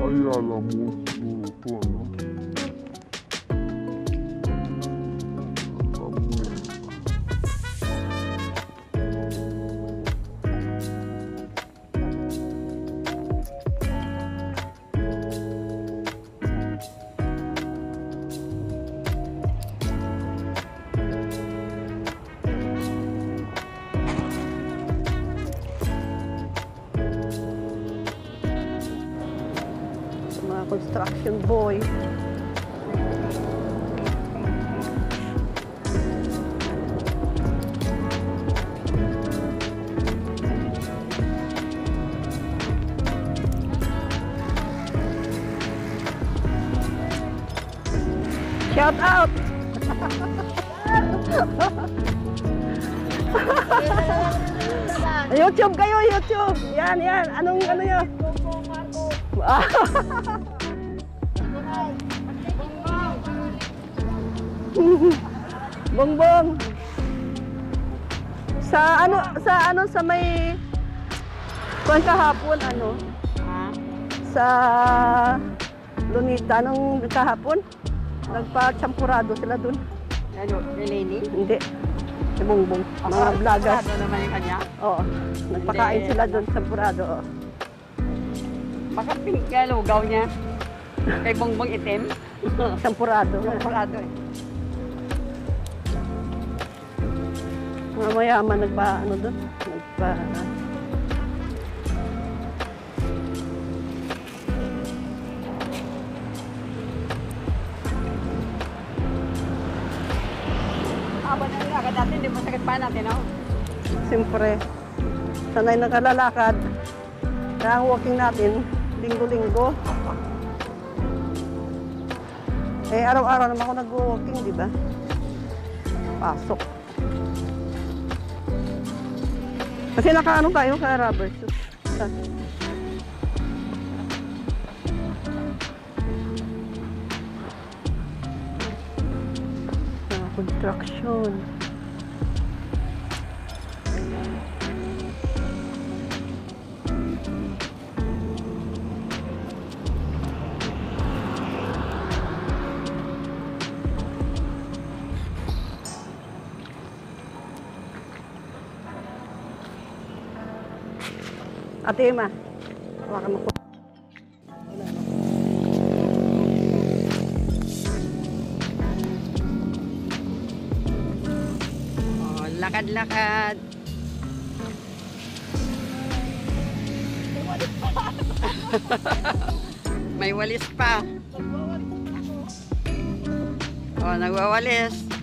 Ay, a la música, construction boy. Shout out! YouTube kayo, YouTube! Yan, yan. Anong ano yun? Ah. Bongbong. Sa ano sa ano sa may kuwan kahapon ano? Sa Lunita nung kahapon. Nagpa-champurado sila dun. Ano, Releni? Hindi. Si Bongbong. Mga vloggers. Ano naman yung kanya? Oo. Nagpakain sila sa Champurado. oo. Baka pink lugaw niya. Kay Bongbong itim. Champurado. Yung parado eh. Mga mayaman nagpa ano dun. Nagpa Aba na yung agad natin, hindi mo sakit pa natin, no? Siyempre, sanay nakalalakad. Kaya ang walking natin, linggo-linggo. Eh, araw-araw naman ako nag-walking, di ba? Pasok. Kasi nakaano tayo, ka rubber shoes. Construction. Ate Emma, hawakan mo po. Oh, lakad-lakad. May walis pa. Oh, nagwawalis.